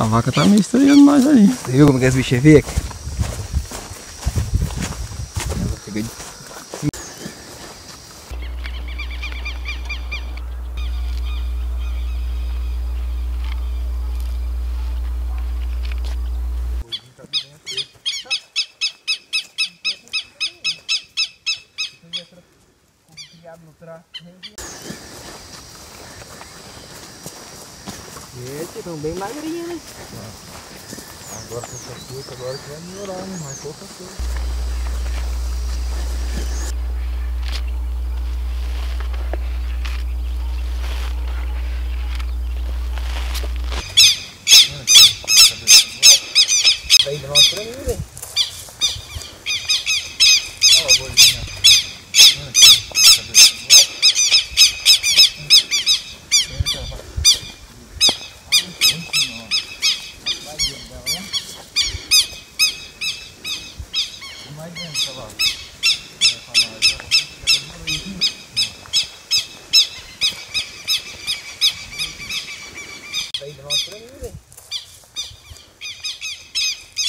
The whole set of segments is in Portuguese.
A vaca tá meio estranhando mais aí. Você viu como que as bichas veio? Gente, estão bem magrinhos, né? Agora com essa seca, agora que vai melhorar, né? Mais pouca seca. Aí levanta pra mim, velho. Olha a gordinha. Olha aqui, cadê? Mais dentro, tá lá. Vai falar, já vamos Aí levanta pra mim, velho.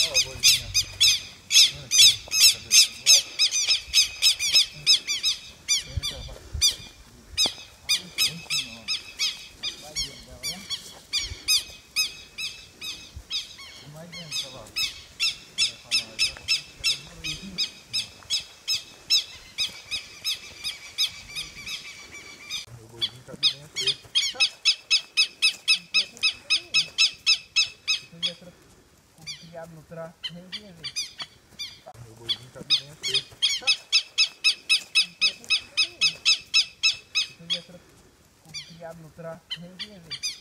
Olha a gordinha. Olha aqui, cadê? Mais dentro, tá lá. Vai falar, já vamos O gordinho tá de dentro dele. Criado no tra... Rendinha, velho. O gordinho tá de dentro dele. Criado no tra... Rendinha, velho.